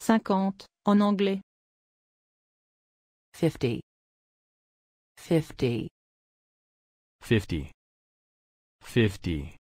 Cinquante, en anglais. fifty, fifty, fifty, fifty,